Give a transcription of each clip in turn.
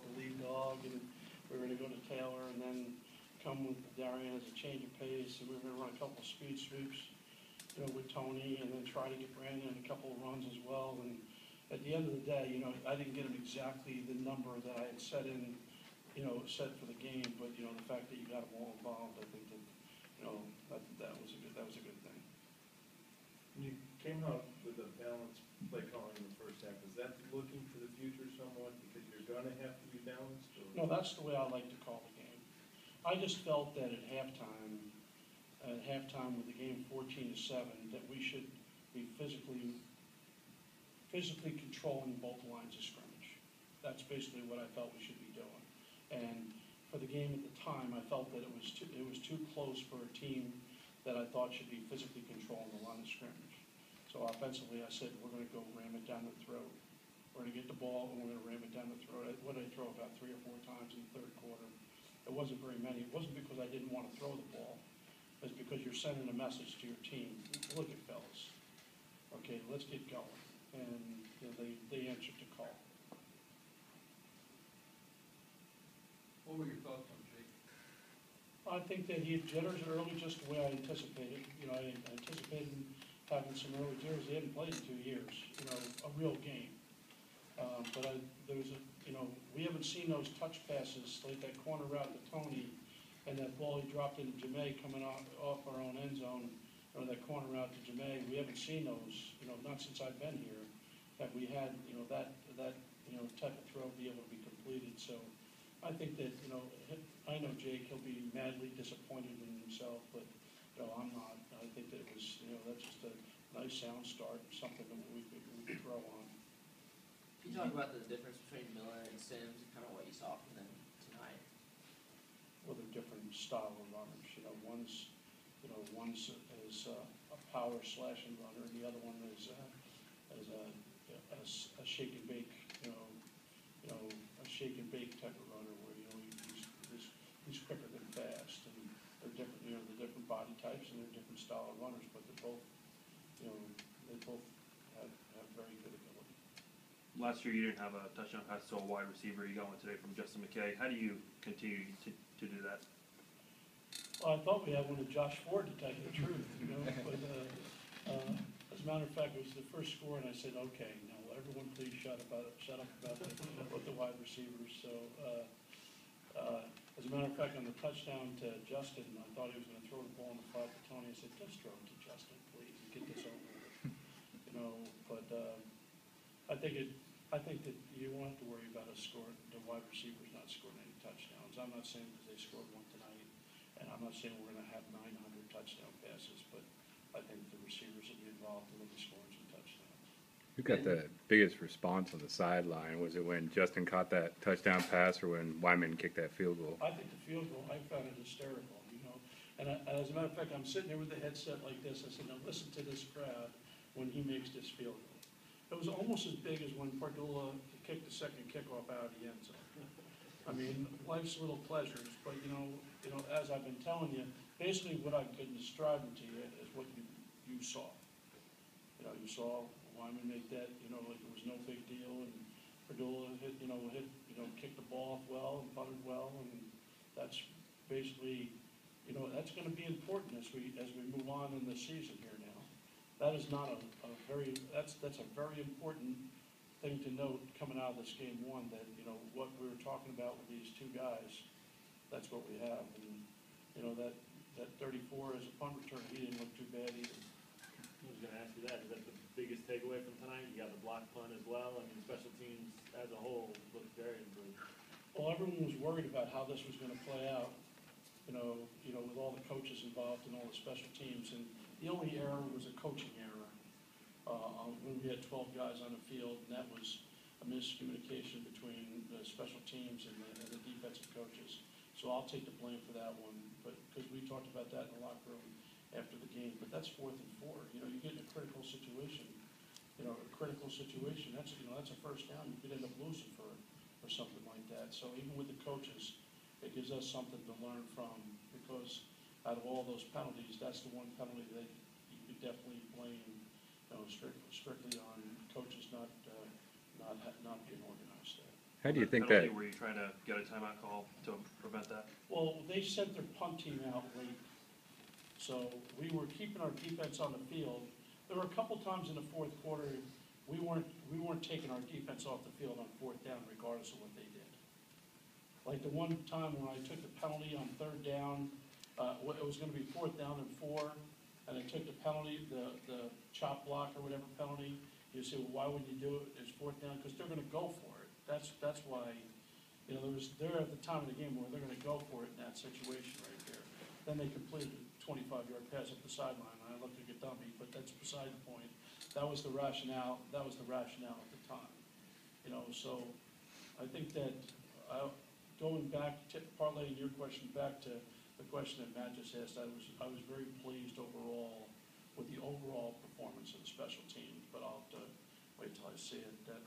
off the lead dog, and we were gonna go to Taylor, and then come with Darrian as a change of pace, and we were gonna run a couple of speed sweeps, you know, with Tony, and then try to get Brandon a couple of runs as well, and at the end of the day, you know, I didn't get him exactly the number that I had set in, you know, set for the game, but, you know, the fact that you got them all involved, I think that, you know, that, that was a good, that was a good thing. You came out with a balanced play calling in the first half. Is that looking for the future somewhat because you're gonna have to or? No, that's the way I like to call the game. I just felt that at halftime, at halftime with the game fourteen to seven, that we should be physically, physically controlling both lines of scrimmage. That's basically what I felt we should be doing. And for the game at the time, I felt that it was too, it was too close for a team that I thought should be physically controlling the line of scrimmage. So offensively, I said, we're gonna go ram it down the throat. We're gonna get the ball and we're gonna ram it down the throat. I- What did I throw, about three or four times in the third quarter? It wasn't very many. It wasn't because I didn't wanna throw the ball. It's because you're sending a message to your team. Look at fellas. Okay, let's get going. And, you know, they, they answered the call. What were your thoughts on Jake? I think that he had jitters early, just the way I anticipated. You know, I anticipated having some early jitters. He hadn't played in two years, you know, a real game. But I, there a, you know, we haven't seen those touch passes, like that corner route to Tony, and that ball he dropped into Jimmay coming off, off our own end zone, or that corner route to Jimmay. We haven't seen those, you know, not since I've been here, that we had, you know, that, that, you know, type of throw be able to be completed. So I think that, you know, I know Jake, he'll be madly disappointed in himself, but, you know, I'm not. I think that it was, you know, that's just a nice sound start, something that we could, we could throw on. Can you talk about the difference between Miller and Sims, and kind of what you saw from them tonight? Well, they're different style of runners, you know, one's, you know, one's is uh, a power slashing runner, and the other one is, uh, is a, a a shake and bake, you know, you know, a shake and bake type of runner where, you know, he's, he's, he's quicker than fast, and they're different, you know, they're different body types and they're different style of runners, but they're both, you know, they both have, have very good ability. Last year, you didn't have a touchdown pass to a wide receiver. You got one today from Justin McCay. How do you continue to, to do that? Well, I thought we had one of Josh Ford, to tell you the truth, you know, but, uh, uh, as a matter of fact, it was the first score, and I said, okay, now, everyone please shut about, shut up about the, with the wide receivers, so, uh, uh, as a matter of fact, on the touchdown to Justin, I thought he was gonna throw the ball in the five to Tony, I said, just throw it to Justin, please, get this over with, you know, but, uh, I think it, I think that you won't have to worry about us scoring, the wide receivers not scoring any touchdowns, I'm not saying because they scored one tonight, and I'm not saying we're gonna have nine hundred touchdown passes, but I think the receivers will be involved and they'll be scoring some touchdowns. Who got the biggest response on the sideline? Was it when Justin caught that touchdown pass or when Wyman kicked that field goal? I think the field goal, I found it hysterical, you know, and I, as a matter of fact, I'm sitting there with the headset like this, I said, now listen to this crowd when he makes this field goal. It was almost as big as when Pardula kicked the second kickoff out of the end zone. I mean, life's little pleasures, but you know, you know, as I've been telling you, basically what I've been describing to you is what you, you saw. You know, you saw Wyman make that, you know, like it was no big deal, and Pardula hit, you know, hit, you know, kicked the ball off well and punted well, and that's basically, you know, that's gonna be important as we, as we move on in the season here. That is not a, a very, that's, that's a very important thing to note coming out of this game one, that, you know, what we were talking about with these two guys, that's what we have, and, you know, that, that thirty-four as a punt return, he didn't look too bad either. I was gonna ask you that, is that the biggest takeaway from tonight? You got the block punt as well, I mean, special teams as a whole looked very improved. Well, everyone was worried about how this was gonna play out, you know, you know, with all the coaches involved and all the special teams, and the only error was a coaching error. Uh, when we had twelve guys on the field, and that was a miscommunication between the special teams and the, and the defensive coaches. So I'll take the blame for that one, but, because we talked about that in the locker room after the game, but that's fourth and four, you know, you get in a critical situation, you know, a critical situation, that's, you know, that's a first down, you could end up losing for, for something like that. So even with the coaches, it gives us something to learn from, because out of all those penalties, that's the one penalty that you could definitely blame, you know, strictly, strictly on coaches not, uh, not, ha- not being organized there. How do you The think penalty, that, Were you trying to get a timeout call to prevent that? Well, they sent their punt team out late, so we were keeping our defense on the field. There were a couple times in the fourth quarter, we weren't, we weren't taking our defense off the field on fourth down regardless of what they did. Like the one time when I took the penalty on third down, uh, it was gonna be fourth down and four, and I took the penalty, the, the chop block or whatever penalty. You say, well, why would you do it, it's fourth down, because they're gonna go for it. That's, that's why, you know, there was, there at the time of the game where they're gonna go for it in that situation right there. Then they completed a twenty-five yard pass up the sideline, and I looked like a dummy, but that's beside the point. That was the rationale, that was the rationale at the time, you know, so I think that, uh, going back to, parlaying your question back to the question that Matt just asked, I was, I was very pleased overall with the overall performance of the special teams, but I'll have to wait till I see it, that,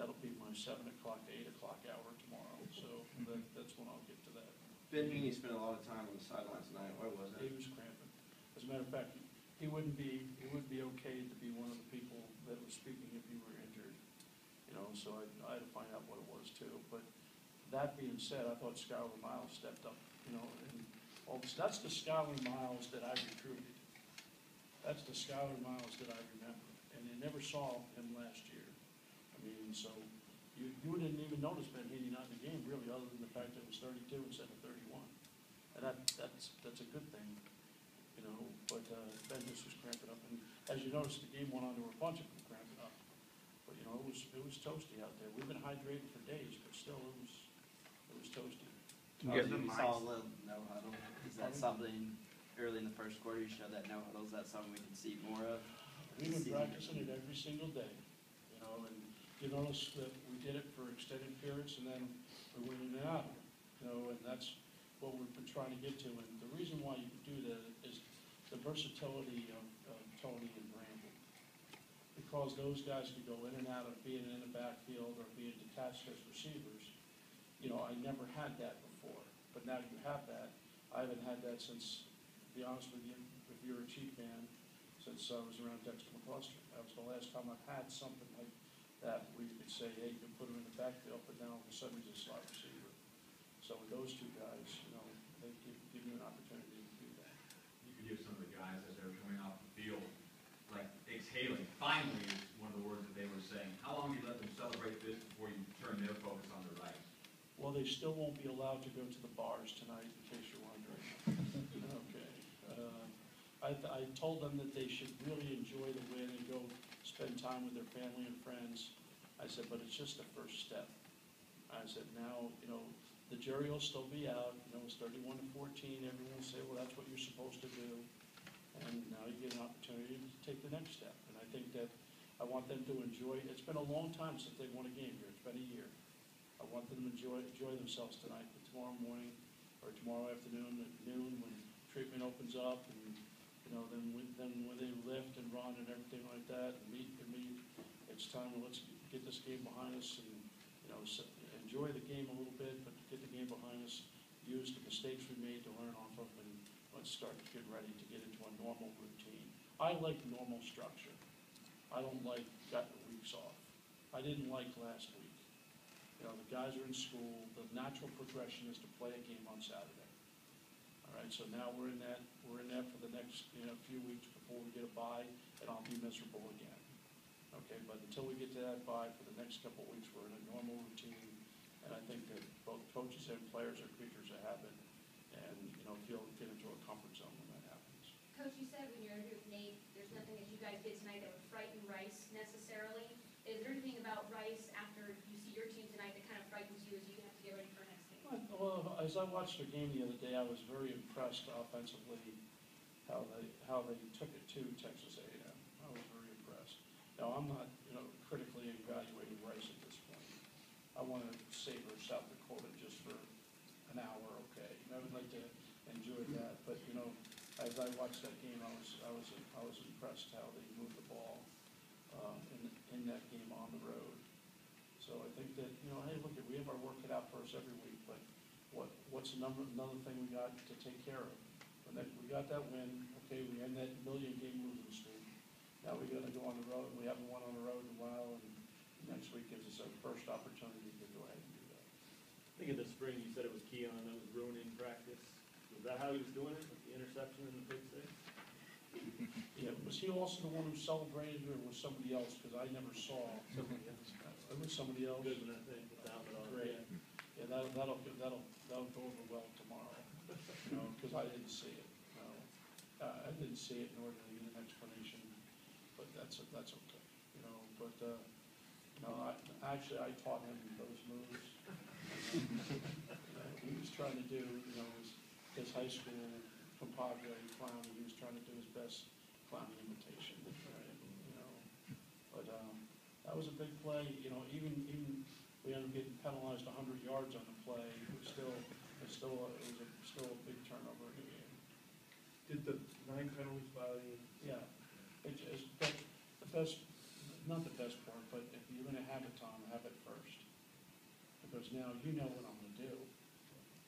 that'll be my seven o'clock to eight o'clock hour tomorrow, so mm-hmm. that, that's when I'll get to that. Ben Heeney spent a lot of time on the sideline tonight, why was that? He was cramping. As a matter of fact, he wouldn't be, he wouldn't be okay to be one of the people that was speaking if he were injured. You know, so I, I had to find out what it was too. But that being said, I thought Schyler Miles stepped up, you know, and all that's the Schyler Miles that I recruited. That's the Schyler Miles that I remember, and I never saw him last year. I mean, so you, you wouldn't even notice Ben Heeney not in the game really, other than the fact that it was thirty-two instead of thirty-one. And that, that's, that's a good thing, you know, but, uh, Ben just was cramping up, and as you noticed, the game went on to a bunch of them cramping up. But, you know, it was, it was toasty out there. We've been hydrated for days, but still, it was, it was toasty. You Oh, get- We saw a little no huddle, is that something, early in the first quarter, you showed that no huddle, is that something we can see more of? We've been practicing it every single day, you know, and you notice that we did it for extended periods and then we went in and out, you know, and that's what we've been trying to get to. And the reason why you do that is the versatility of, of Tony and Brandon. Because those guys could go in and out of being in the backfield or being detached as receivers. You know, I never had that before, but now you have that. I haven't had that since, to be honest with you, if you're a Chief fan, since I was around Dexter McCluster. That was the last time I've had something like that, where you could say, hey, you can put him in the backfield, but now all of a sudden he's a slot receiver. So with those two guys, you know, they give, give you an opportunity to do that. you could give some of the guys as they were coming off the field, like exhaling, finally is one of the words that they were saying. How long do you let them celebrate this before you turn their focus on the right? Well, they still won't be allowed to go to the bars tonight, in case you're wondering. Okay. Uh, I, I told them that they should really enjoy the win and go spend time with their family and friends. I said, but it's just the first step. I said, now, you know, the jury will still be out, you know, it's thirty-one to fourteen, everyone will say, well, that's what you're supposed to do. And now you get an opportunity to take the next step. And I think that I want them to enjoy, it's been a long time since they won a game here, it's been a year. I want them to enjoy, enjoy themselves tonight, but tomorrow morning, or tomorrow afternoon at noon, when treatment opens up, and, you know, then, when- then when they lift and run and everything like that, and meet and meet, it's time, to let's get this game behind us and, you know, enjoy the game a little bit, but get the game behind us, use the mistakes we made to learn off of, and let's start to get ready to get into a normal routine. I like normal structure. I don't like cutting weeks off. I didn't like last week. You know, the guys are in school, the natural progression is to play a game on Saturday. All right, so now we're in that, we're in that for the next, you know, few weeks before we get a bye, and I'll be miserable again. Okay, but until we get to that bye, for the next couple of weeks, we're in a normal routine, and I think that both coaches and players are creatures of habit, and, you know, feel, get into a comfort zone when that happens. Coach, you said when you interviewed with Nate, there's nothing that you guys did tonight that would frighten Rice necessarily. Is there anything about Rice after you see your team tonight that kind of frightens you as you have to get ready for next game? Well, as I watched their game the other day, I was very impressed offensively, how they, how they took it to Texas A and M. I was very impressed. Now, I'm not, you know, critically evaluating Rice at this point. I want to savor South Dakota just for an hour, okay? And I would like to enjoy that, but, you know, as I watched that game, I was, I was, I was impressed how they moved the ball, um, in, in that game on the road. So I think that, you know, hey, look, we have our work cut out for us every week, what's the number, another thing we got to take care of? When that, we got that win, okay, we end that million game losing streak. Now we gotta go on the road, we haven't won on the road in a while, and next week gives us our first opportunity to go ahead and do that. I think in the spring, you said it was Keon that was ruining practice. Was that how he was doing it, with the interception and the pick six? Yeah, was he also the one who celebrated, or was somebody else, because I never saw, Somebody else. it was somebody else? Goodman, I think, with the helmet on. Great. Yeah. That'll, that'll, that'll, that'll go over well tomorrow, you know, because I didn't see it, no. Uh, I didn't see it, nor did I get an explanation, but that's, that's okay, you know, but, uh, no, I, actually, I taught him those moves. Uh, He was trying to do, you know, his, his high school compadre clown, he was trying to do his best clown imitation, right, you know. But, um, that was a big play, you know, even, even, we ended up getting penalized a hundred yards on the play, it was still, it's still, a- it was a, still a big turnover in the game. Did the nine penalties bother you? Yeah, it just, but the best, not the best part, but if you're gonna have it, Tom, have it first. Because now you know what I'm gonna do.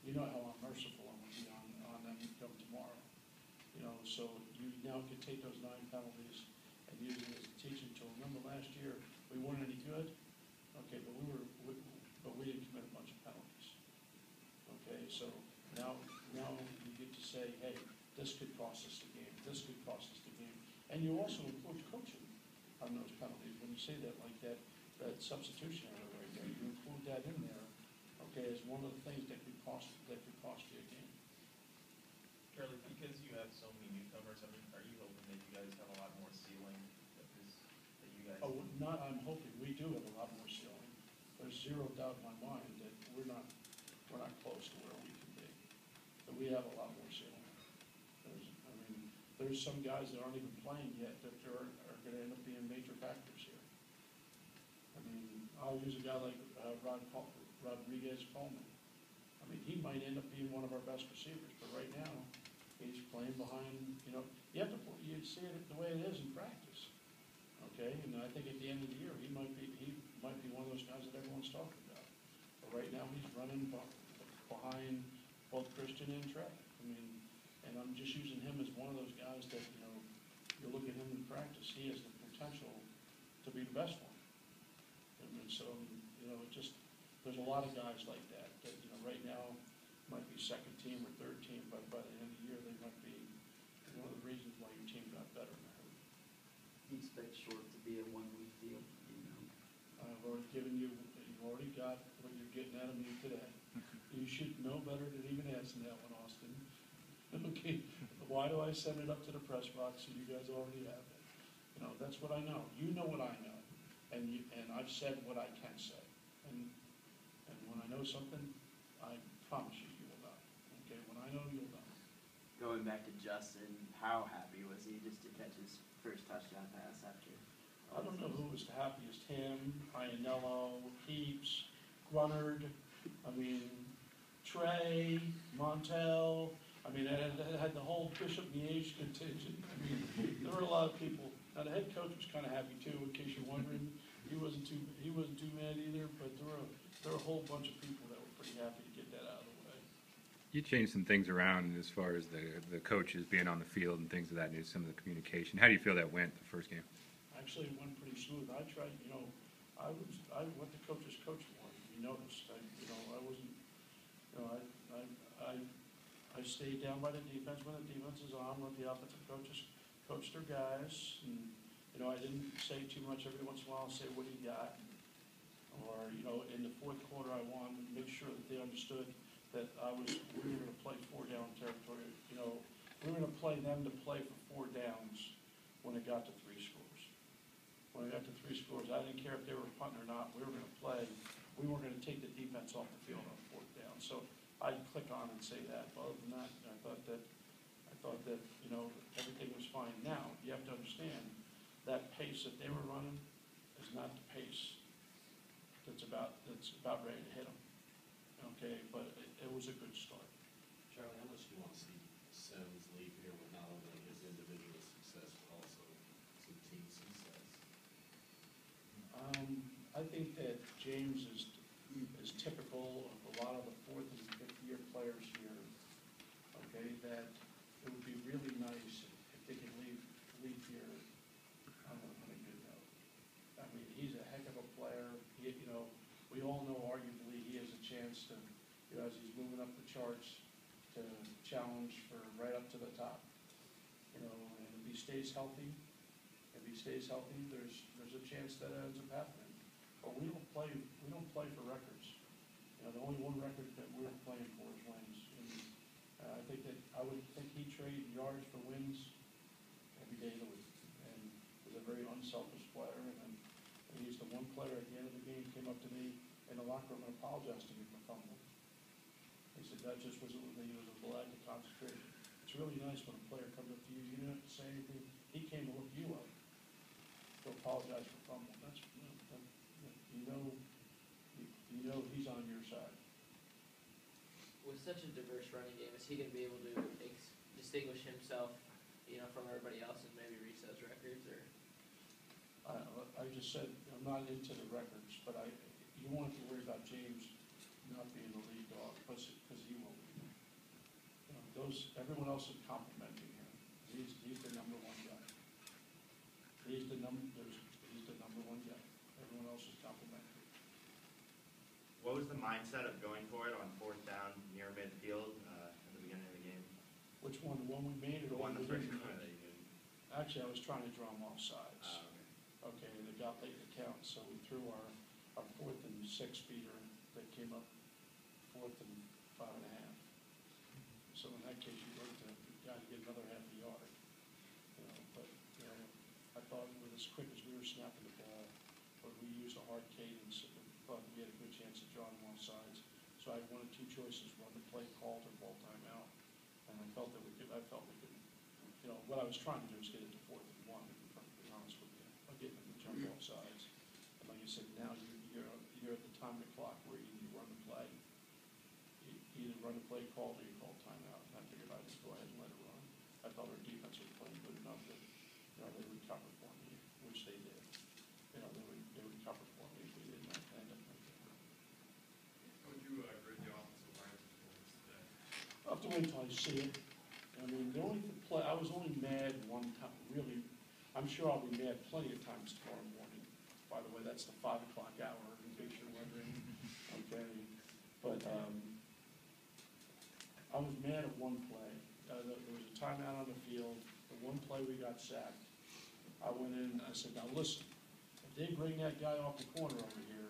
You know how unmerciful I'm gonna be on, on them come tomorrow. You know, so you now can take those nine penalties and use it as a teaching tool. Remember last year, we weren't any good? Okay, but we were, we- but we didn't commit a bunch of penalties. Okay, so now, now you get to say, hey, this could cost us the game, this could cost us the game. And you also include coaching on those penalties, when you say that like that, that substitution error right there, you include that in there, okay, as one of the things that could cost, that could cost you a game. Charlie, because you have so many newcomers, I mean, are you hoping that you guys have a lot more ceiling that this, that you guys? Oh, not, I'm hoping, we do have a lot more ceiling. There's zero doubt in my mind that we're not, we're not close to where we can. But we have a lot more ceiling. There's, I mean, there's some guys that aren't even playing yet that are, are gonna end up being major factors here. I mean, I'll use a guy like, uh, Rod Col- Rodriguez Coleman. I mean, he might end up being one of our best receivers, but right now, he's playing behind, you know, you have to, you see it the way it is in practice. Okay, and I think at the end of the year, he might be, he might be one of those guys that everyone's talking about. But right now, he's running beh- behind both Christian and Trey. I mean, and I'm just using him as one of those guys that, you know, you look at him in practice, he has the potential to be the best one. I mean, so, you know, it just, there's a lot of guys like that, that, you know, right now, might be second team or third team, but by the end of the year, they might be one of the reasons why your team got better in a. He expects short to be a one-week deal, you know. I've already given you, you've already got what you're getting out of me today. You should know better than even asking that one, Austin. Okay, why do I send it up to the press box so you guys already have it? You know, that's what I know. You know what I know. And you, and I've said what I can say. And, and when I know something, I promise you, you will know. Okay, when I know, you'll know. Going back to Justin, how happy was he just to catch his first touchdown pass after? I don't know who was the happiest, him, Ianello, Heaps, Grunnard, I mean, Trey, Montell, I mean, it had, it had the whole Bishop Miege contingent, I mean, there were a lot of people. Now, the head coach was kinda happy too, in case you're wondering, he wasn't too, he wasn't too mad either, but there were, there were a whole bunch of people that were pretty happy to get that out of the way. You changed some things around as far as the, the coaches being on the field and things of that nature, some of the communication. How do you feel that went the first game? Actually, it went pretty smooth. I tried, you know, I was, I went to coaches coach more, you noticed, I, you know, I wasn't, you know, I, I, I, I stayed down by the defense when the defense is on, let the offensive coaches coach their guys, and, you know, I didn't say too much, every once in a while, say, what do you got? Or, you know, in the fourth quarter, I wanted to make sure that they understood that I was, we were gonna play four down territory, you know, we were gonna play them to play for four downs when it got to three scores. When it got to three scores, I didn't care if they were punting or not, we were gonna play, we weren't gonna take the defense off the field on fourth down. So I'd click on and say that, but other than that, I thought that, I thought that, you know, everything was fine. Now, you have to understand, that pace that they were running is not the pace that's about, that's about ready to hit them. Okay, but it, it was a good start. Charlie, how much do you want to see Sims leave here with not only his individual success, but also some team success? Um, I think that James is, is typical of a lot of the fourth and fifth year players here, okay, that it would be really nice if they could leave, leave here on a, on a good note. I mean, he's a heck of a player, he, you know, we all know arguably he has a chance to, you know, as he's moving up the charts, to challenge for right up to the top. You know, and if he stays healthy, if he stays healthy, there's, there's a chance that ends up happening. But we don't play, we don't play for records. You know, the only one record that we're playing for is wins. And uh, I think that, I would think he'd trade yards for wins every day of the week. And he's a very unselfish player, and, and he's the one player at the end of the game came up to me in the locker room and apologized to me for fumbling. He said that just was, he was a lack of concentration. It's really nice when a player comes up to you, you don't have to say anything, he came to look you up, to apologize for fumbling, that's, you know, that- you know, you, you know he's on your side. With such a diverse running game, is he gonna be able to ex- distinguish himself, you know, from everybody else and maybe reach those records, or? I, I just said, I'm not into the records, but I, you won't have to worry about James not being the lead dog, because, because he will be. You know, those, everyone else is complimenting him. He's, he's the number one guy. He's the number, there's, he's the number one guy. Everyone else is complimenting. What was the mindset of going for it on fourth down near midfield uh, at the beginning of the game? Which one, the one we made The or one the the one we first didn't one that you did. Actually, I was trying to draw them off sides. Uh, okay. Okay, and it got late to count, so we threw our, our fourth and six speeder that came up fourth and five and a half. So in that case, you looked at, you gotta get another half a yard, you know, but, you know, I thought with as quick as we were snapping the ball, but we used a hard cadence, thought we had a good chance of drawing off sides. So I had one of two choices, run the play called or ball timeout, and I felt that we could, I felt we could, you know, what I was trying to do is get it to fourth and one, to be honest with you. I get them to jump off sides. And like you said, now you, you're, you're at the time of the clock where either you run the play, you either run the play called or you call timeout. And I figured I'd just go ahead and let it run. I thought our defense was playing good enough that, you know, they would cover for me, which they did. You know, they would, they would cover for me if we didn't end up it. How would you uh, grade the offensive line performance today? I'll have to wait till I see it. I mean, the only play, I was only mad one time, really, I'm sure I'll be mad plenty of times tomorrow morning. By the way, that's the five o'clock hour, in case you're wondering, okay? But, um, I was mad at one play. Uh, there was a timeout on the field, the one play we got sacked. I went in, I said, now listen, if they bring that guy off the corner over here,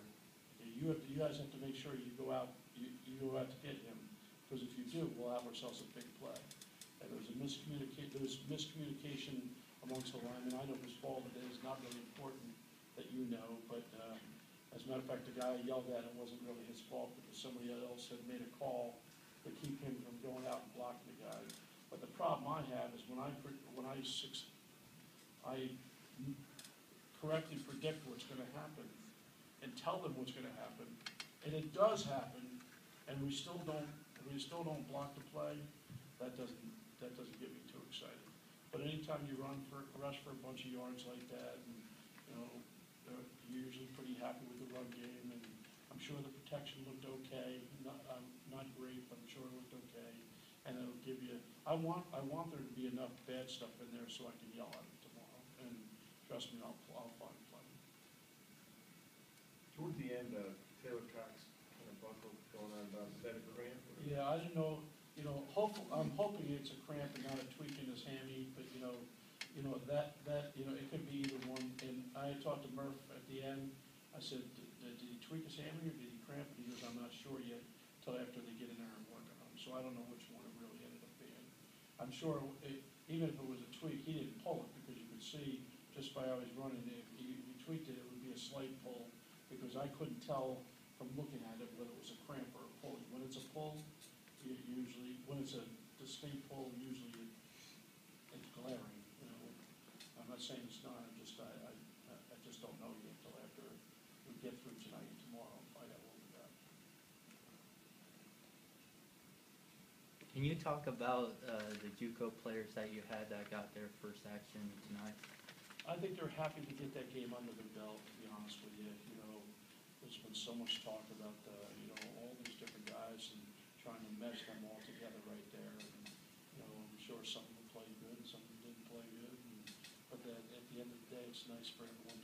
you have, to- you guys have to make sure you go out, you, you go out to get him. Because if you do, we'll have ourselves a big play. And there was a miscommunicate, there was miscommunication amongst the linemen. I know whose fault it is, not really important that you know, but, um, as a matter of fact, the guy yelled at, it wasn't really his fault because somebody else had made a call to keep him from going out and blocking the guy. But the problem I have is when I, when I six, I correctly predict what's gonna happen and tell them what's gonna happen, and it does happen, and we still don't, we still don't block the play, that doesn't, that doesn't get me too excited. But anytime you run for, rush for a bunch of yards like that, and, you know, you're usually pretty happy with the run game, and I'm sure the protection looked okay, not, um, not great, but sure it looked okay. And it'll give you, I want, I want there to be enough bad stuff in there so I can yell at it tomorrow, and trust me, I'll, I'll find plenty. Toward the end, uh, Taylor Cox kind of buckled going on about, is that a cramp? or- Yeah, I didn't know, you know, hope, I'm hoping it's a cramp and not a tweak in his hammy, but, you know, you know, that, that, you know, it could be either one, and I talked to Murph at the end, I said, "Did- did he tweak his hammy or did he cramp? And he goes, I'm not sure yet, till after they get in there and work on him, so I don't know which one it really ended up being. I'm sure, it, even if it was a tweak, he didn't pull it, because you could see, just by how he's running, if he, if he tweaked it, it would be a slight pull, because I couldn't tell from looking at it whether it was a cramp or a pull. When it's a pull, you usually, when it's a distinct pull, usually it, it's glaring, you know. I'm not saying it's not, I'm just, I, I, I just don't know yet till after we get through tonight and tomorrow, and find out what we got. Can you talk about uh, the JUCO players that you had that got their first action tonight? I think they're happy to get that game under their belt, to be honest with you. You know, there's been so much talk about, uh, you know, all these different guys and trying to mesh them all together right there. And, you know, I'm sure some will play good and some didn't play good. and- But then, at the end of the day, it's nice for everyone